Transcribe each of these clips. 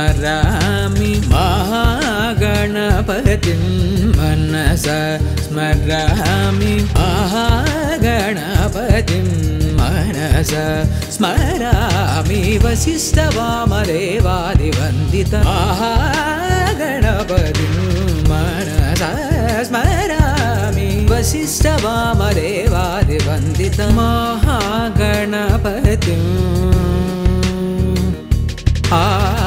स्मरामि महागणपतिं मनसा स्मरामि महागणपतिं मनसा स्मरामि वसिष्ठवामदेवादिवन्दित महागणपतिं मनसा स्मरामि वसिष्ठवामदेवादिवन्दित महागणपतिं। महादेवसुतम्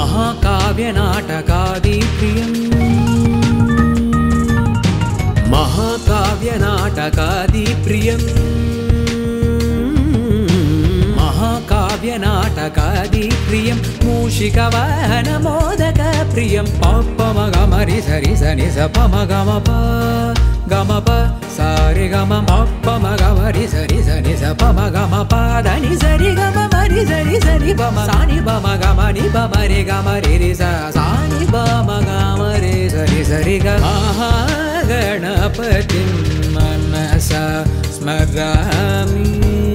महाकाव्यनाटकादिप्रियम् महाकाव्यनाटकादिप्रियम् महाकाव्यनाटकादिप्रियं मूषिकवाहनमोदकप्रियं पप्पमगमरि सरि सनि स पमगमप गमप सारि गम पप्पमगमरि सरि सनि स पमगमप धनि सरि गम मरि सरि सरि पम सानि पम गमनि पमरि गमरि रि सा सानि पम गमरि सरि सरि ग। महागणपतिं मनसा स्मरामि